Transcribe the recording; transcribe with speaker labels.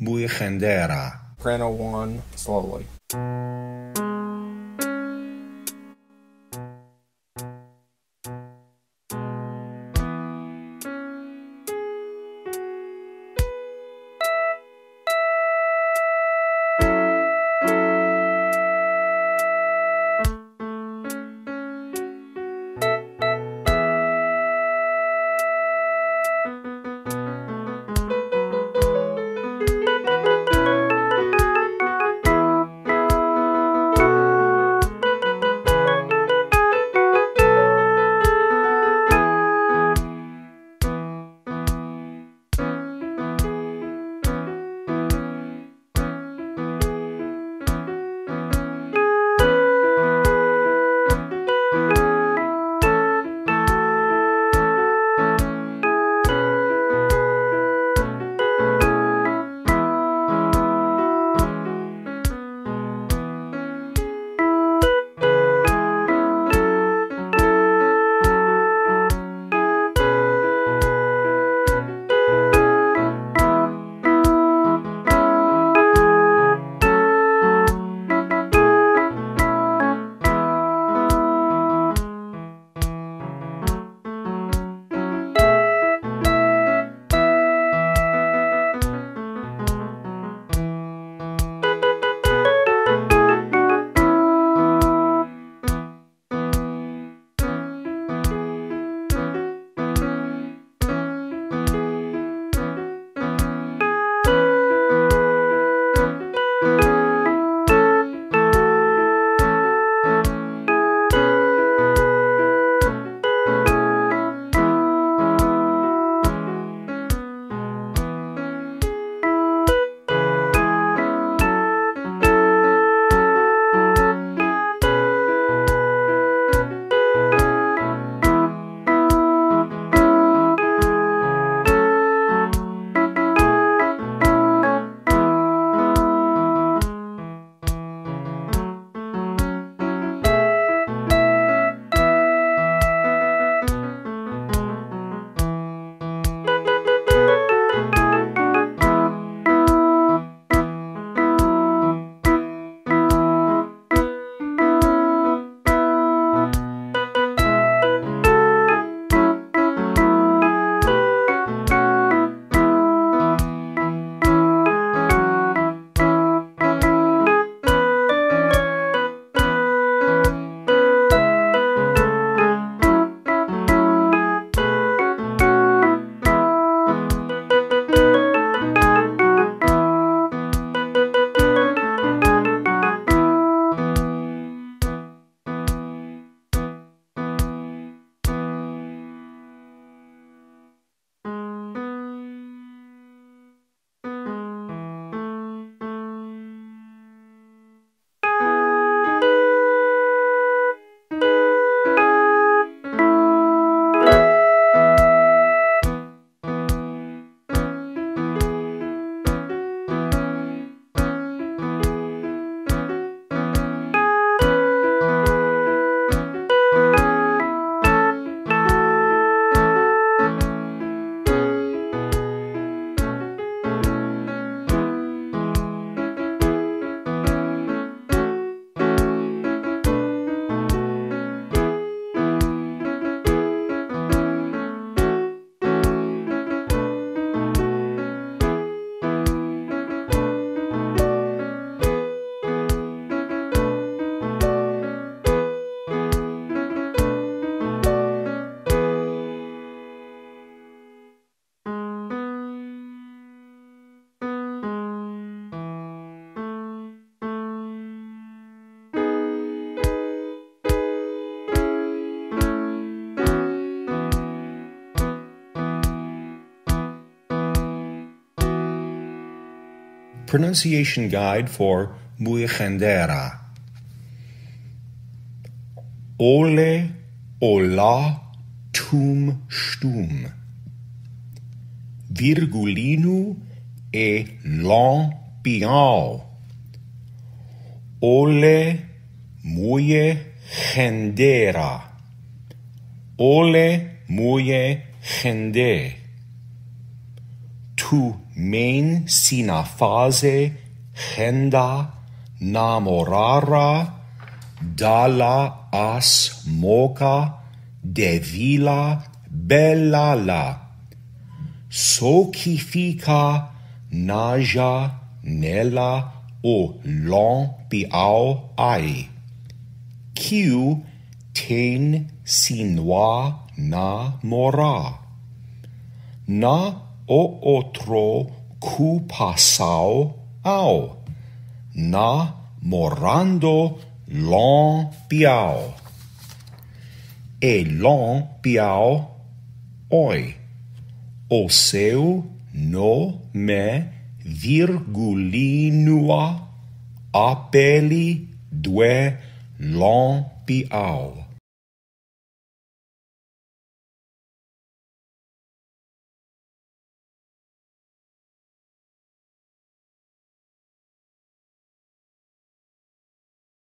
Speaker 1: muy gendera.
Speaker 2: Prano one slowly.
Speaker 1: Pronunciation guide for Muygendera. Ole, ola, tum, stum. Virgulinu e long piao. Ole, muye, gendera. Ole, muye, gende. tu men sina fase henda namorara dala as moca devila bellala socifica naja nella o long piao ai. Quiu ten sinua na mora? Na o otro cu pasao ao, na morando long piao. E long piao oi, o seu no me virgulinua apeli due long piao.